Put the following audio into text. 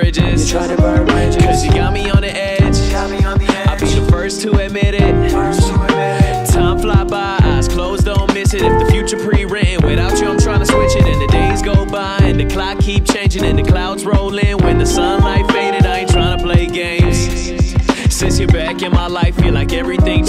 bridges. You try to burn bridges. Cause you got me on the edge. got me on the edge. I'll be the first to admit it. first to admit it. Time fly by, eyes closed, don't miss it. If the future pre-written, without you I'm trying to switch it. And the days go by, and the clock keep changing, and the clouds roll in. When the sunlight faded, I ain't trying to play games. Since you're back in my life, feel like everything